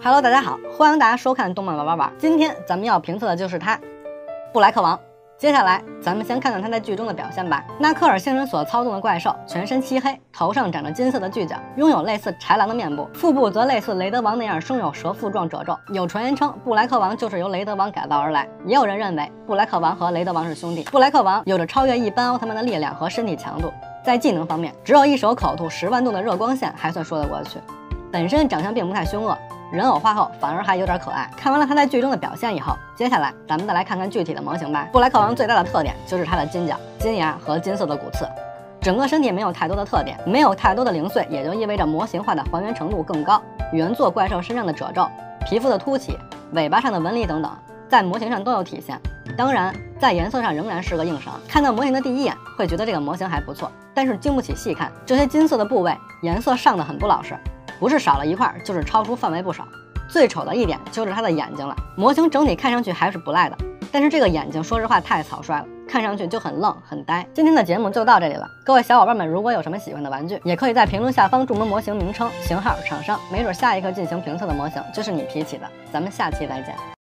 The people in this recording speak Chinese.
Hello，大家好，欢迎大家收看动漫玩玩玩。今天咱们要评测的就是他，布莱克王。接下来，咱们先看看他在剧中的表现吧。纳克尔星人所操纵的怪兽，全身漆黑，头上长着金色的巨角，拥有类似豺狼的面部，腹部则类似雷德王那样生有蛇腹状褶皱。有传言称，布莱克王就是由雷德王改造而来，也有人认为布莱克王和雷德王是兄弟。布莱克王有着超越一般奥特曼的力量和身体强度，在技能方面，只有一手口吐十万度的热光线还算说得过去。本身长相并不太凶恶。人偶化后反而还有点可爱。看完了他在剧中的表现以后，接下来咱们再来看看具体的模型吧。布莱克王最大的特点就是他的金角、金牙和金色的骨刺，整个身体没有太多的特点，没有太多的零碎，也就意味着模型化的还原程度更高。原作怪兽身上的褶皱、皮肤的凸起、尾巴上的纹理等等，在模型上都有体现。当然，在颜色上仍然是个硬伤。看到模型的第一眼会觉得这个模型还不错，但是经不起细看，这些金色的部位颜色上的很不老实。不是少了一块，就是超出范围不少。最丑的一点就是它的眼睛了。模型整体看上去还是不赖的，但是这个眼睛说实话太草率了，看上去就很愣很呆。今天的节目就到这里了，各位小伙伴们如果有什么喜欢的玩具，也可以在评论下方注明模型名称、型号、厂商，没准下一刻进行评测的模型就是你提起的。咱们下期再见。